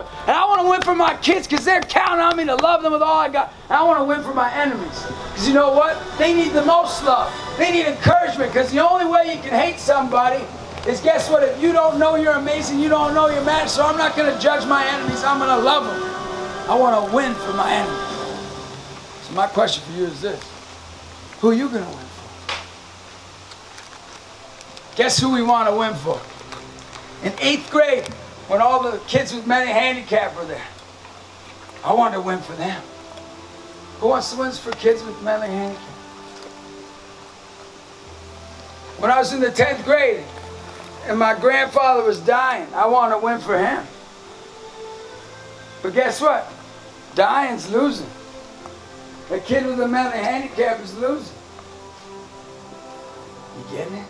And I want to win for my kids because they're counting on me to love them with all I got. And I want to win for my enemies. Because you know what? They need the most love. They need encouragement because the only way you can hate somebody is guess what? If you don't know you're amazing, you don't know you're mad. So I'm not going to judge my enemies. I'm going to love them. I want to win for my enemies. So my question for you is this. Who are you going to win for? Guess who we want to win for? In eighth grade, when all the kids with mental handicap were there, I wanted to win for them. Who wants to win for kids with mental handicap? When I was in the 10th grade and my grandfather was dying, I wanted to win for him. But guess what? Dying's losing. The kid with a mental handicap is losing. You getting it?